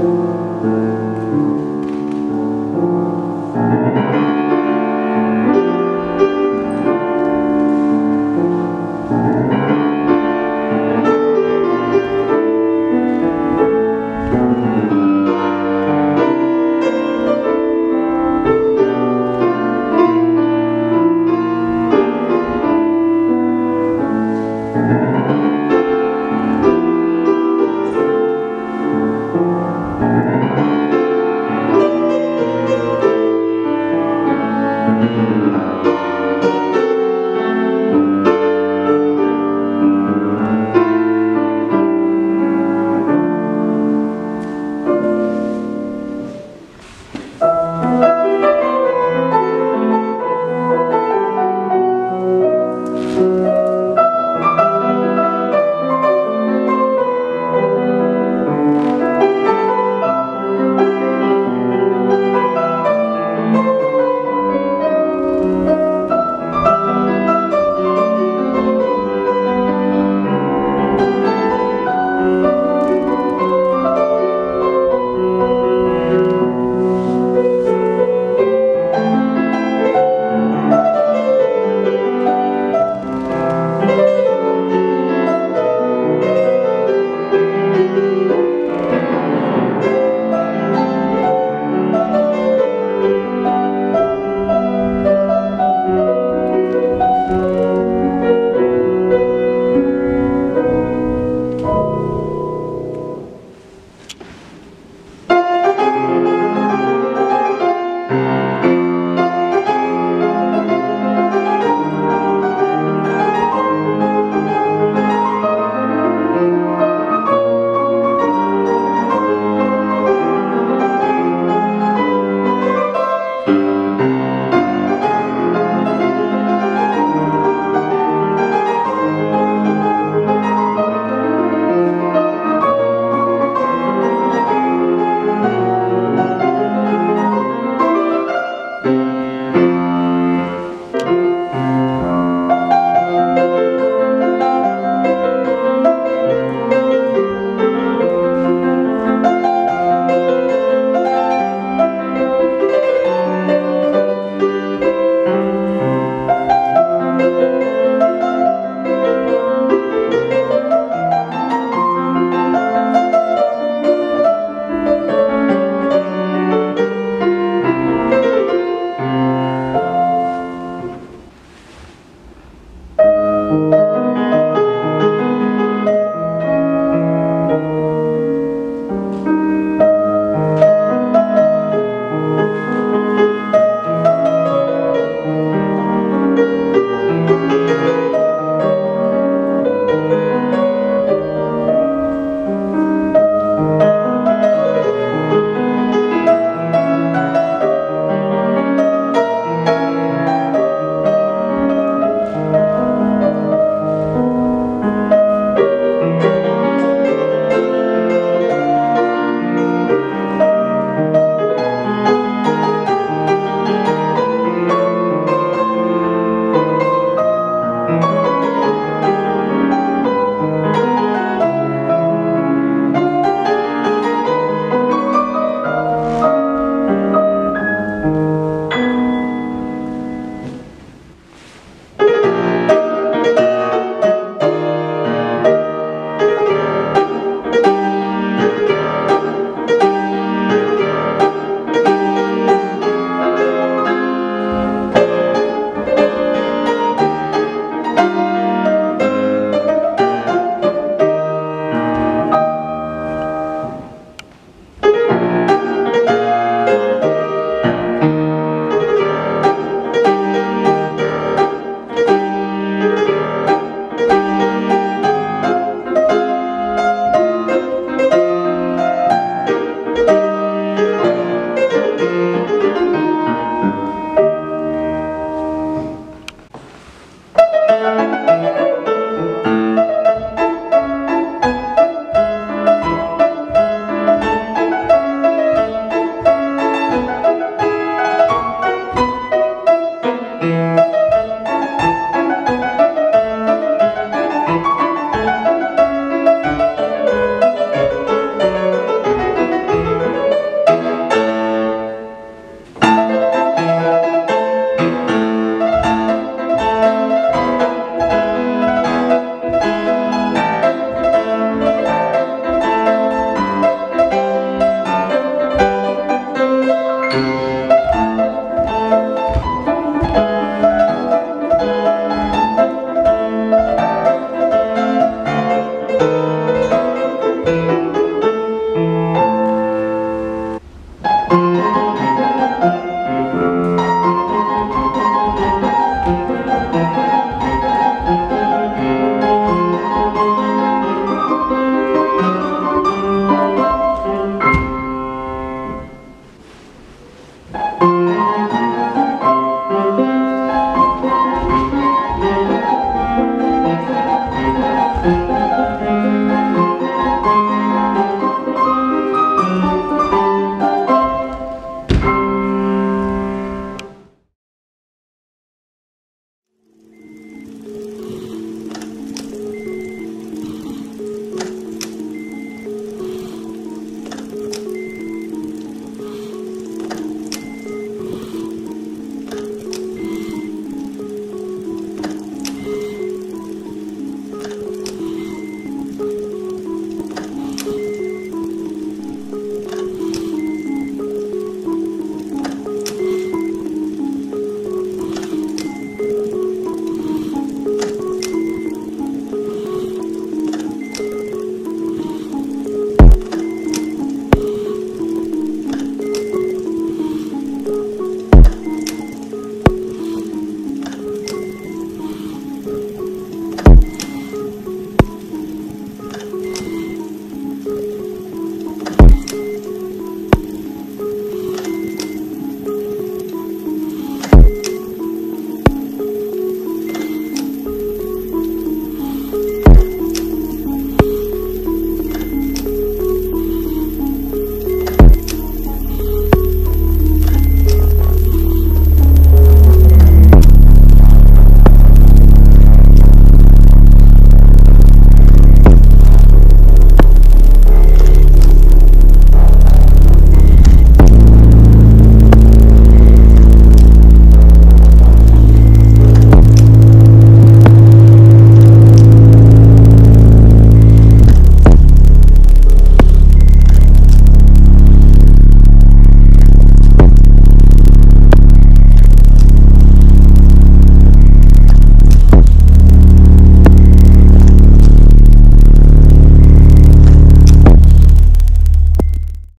Música